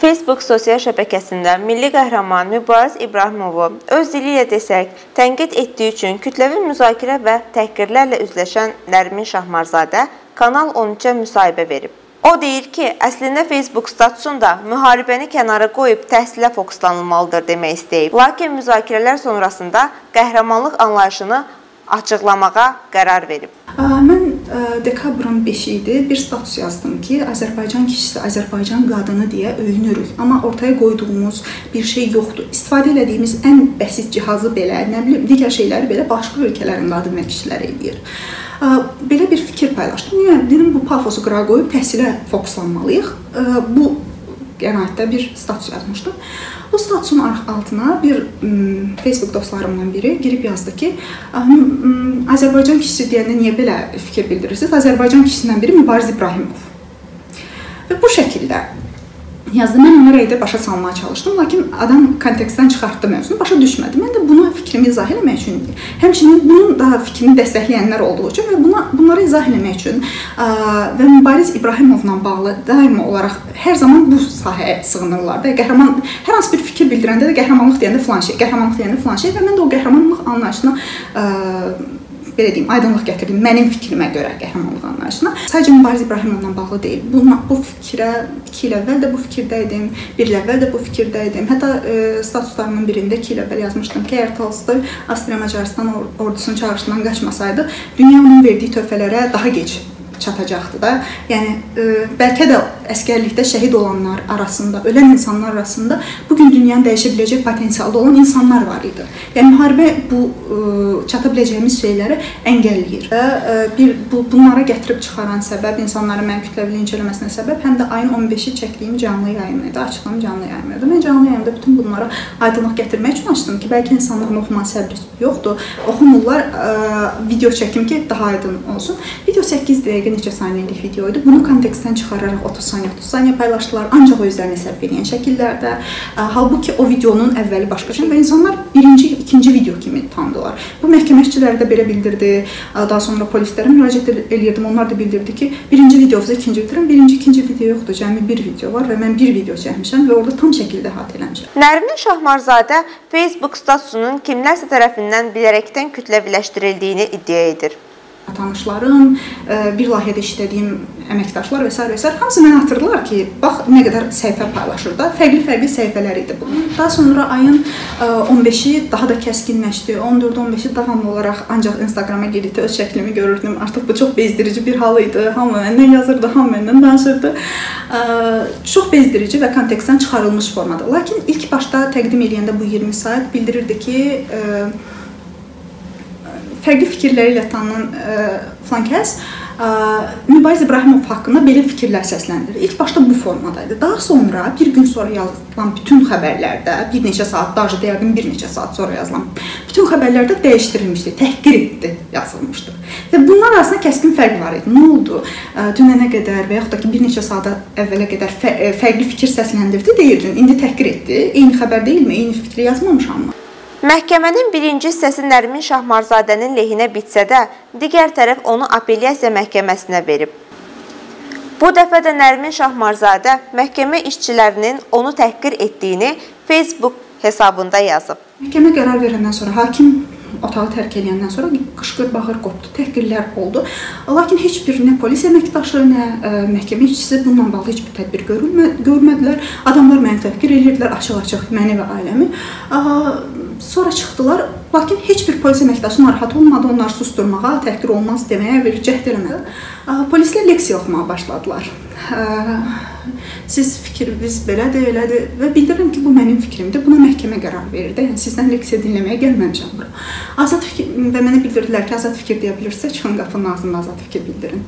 Facebook sosial şəbəkəsində milli qəhrəman Mübariz İbrahimovu öz dili ilə desək, tənqid etdiyi üçün kütləvi müzakirə və təhqirlərlə üzləşən Nərmin Şahmarzadə Kanal 13-ə müsahibə verib. O deyir ki, əslində Facebook statusunda müharibəni kənara qoyub təhsilə fokuslanılmalıdır demək istəyib. Lakin müzakirələr sonrasında qəhrəmanlıq anlayışını açıqlamağa qərar verib. Mən dekabrın 5-i idi bir status yazdım ki, Azərbaycan kişisi, Azərbaycan qadını deyə öyünürük, amma ortaya qoyduğumuz bir şey yoxdur. İstifadə etdiyimiz ən bəsit cihazı belə, nə bilim, digər şeyləri belə başqa ölkələrin qadın və kişiləri edir. Belə bir fikir paylaşdım. Yəni dedim bu pafosu qırağa qoyub təhsilə fokuslanmalıyıq. Bu qənaətdə bir status yazmışdım. Bu statusun altına bir Facebook dostlarımdan biri girib yazdı ki, Azərbaycan kişisi deyəndə niyə belə fikir bildirirsiniz? Azərbaycan kişisindən biri Mübariz İbrahimov. Və bu şəkildə yazdı. Mən onu rəydə başa salmağa çalışdım, lakin adam kontekstdən çıxartdı mövzunu, başa düşmədi. Mən də buna fikrimi izah etmək üçün, həmçinin bunun da fikrini dəstəkləyənlər olduğu üçün və buna bunları izah etmək üçün və Mübariz İbrahimovla bağlı daimi olaraq hər zaman bu sahəyə sığınırlar da. Qəhrəman hər hansı bir fikir bildirəndə də qəhrəmanlıq deyəndə filan şey, qəhrəmanlıq deyəndə filan şey və mən də o qəhrəmanlıq anlayışına belə deyim, aydınlıq gətirdim mənim fikrimə görə qəhrəmanlıq anlayışına. Sadəcə Mübariz İbrahimovla bağlı deyil. Bu bu fikrə 2 il əvvəl də bu fikirdə idim, 1 il əvvəl də bu fikirdə idim. Hətta e, statuslarımın birində 2 il əvvəl yazmışdım ki, əgər Tolstoy Avstriya Macarıstan ordusunun çağırışından qaçmasaydı, dünya onun verdiyi töhfələrə daha gec çatacaqdı da. Yəni ə, e, bəlkə də əskərlikdə şəhid olanlar arasında, ölən insanlar arasında bu gün dünyanı dəyişə biləcək potensialda olan insanlar var idi. Yəni müharibə bu ə, e, çata biləcəyimiz şeyləri əngəlləyir. Və ə, e, bir bu bunlara gətirib çıxaran səbəb insanların mən kütləvi linç eləməsinə səbəb həm də ayın 15-i çəkdiyim canlı yayım idi, açıqlam canlı yayım idi. Mən canlı yayımda bütün bunlara aydınlıq gətirmək üçün açdım ki, bəlkə insanların oxuma səbri yoxdur. Oxumurlar, ə, video çəkim ki, daha aydın olsun. Video 8 dəqiqə dəqiqə neçə saniyəlik video idi. Bunu kontekstdən çıxararaq 30 saniyə, 30 saniyə paylaşdılar. Ancaq o özlərinə sərf edən şəkillərdə. Halbuki o videonun əvvəli başqa şey və insanlar birinci, ikinci video kimi tanıdılar. Bu məhkəmə işçiləri də belə bildirdi. Daha sonra polislərə müraciət eləyirdim. Onlar da bildirdi ki, birinci videonuzu ikinci bitirin. Birinci, ikinci video yoxdur. Cəmi bir video var və mən bir video çəkmişəm və orada tam şəkildə əhatə eləmişəm. Nərmin Şahmarzadə Facebook statusunun kimlərsə tərəfindən bilərəkdən kütləviləşdirildiyini iddia edir tanışlarım, e, bir layihədə işlədiyim əməkdaşlar və s. və s. hamısı mənə atırdılar ki, bax nə qədər səhifə paylaşır da, fərqli-fərqli səhifələr idi bu. Daha sonra ayın 15-i e, daha da kəskinləşdi. 14-15-i davamlı olaraq ancaq Instagrama gedib öz şəklimi görürdüm. Artıq bu çox bezdirici bir hal idi. Hamı məndən yazırdı, hamı məndən danışırdı. E, çox bezdirici və kontekstdən çıxarılmış formada. Lakin ilk başda təqdim edəndə bu 20 sayt bildirirdi ki, fərqli fikirləri ilə tanınan ə, e, filan kəs ə, Mübariz İbrahimov haqqında belə fikirlər səsləndirir. İlk başda bu formada idi. Daha sonra bir gün sonra yazılan bütün xəbərlərdə, bir neçə saat, daha deyərdim bir neçə saat sonra yazılan bütün xəbərlərdə dəyişdirilmişdi, təhqir etdi yazılmışdı. Və bunlar arasında kəskin fərq var idi. Nə oldu? Ə, dünənə qədər və yaxud da ki bir neçə saata əvvələ qədər fə e, fərqli fikir səsləndirdi deyirdin. İndi təhqir etdi. Eyni xəbər deyilmi? Eyni fikri yazmamışammı? Məhkəmənin birinci hissəsi Nərmin Şahmarzadənin lehinə bitsə də, digər tərəf onu apellyasiya məhkəməsinə verib. Bu dəfə də Nərmin Şahmarzadə məhkəmə işçilərinin onu təhqir etdiyini Facebook hesabında yazıb. Məhkəmə qərar verəndən sonra hakim otağı tərk edəndən sonra qışqır bağır qopdu, təhqirlər oldu. Lakin heç bir nə polis əməkdaşı, nə ə, e, məhkəmə işçisi bununla bağlı heç bir tədbir görülmə, görmədilər. Adamlar məni təhqir edirdilər açıq-açıq məni və ailəmi. Ə, sonra çıxdılar, lakin heç bir polis əməkdaşı narahat olmadı, onları susturmağa, təhqir olmaz deməyə bir cəhd eləmədi. Polislər leksiya oxumağa başladılar. Siz fikriniz belədir, elədir və bildirirəm ki, bu mənim fikrimdir. Buna məhkəmə qərar verir də. Yəni sizdən leksiya dinləməyə gəlməmişəm bura. Azad fikir və mənə bildirdilər ki, azad fikir deyə bilirsə, çıxın qapının ağzında azad fikir bildirin.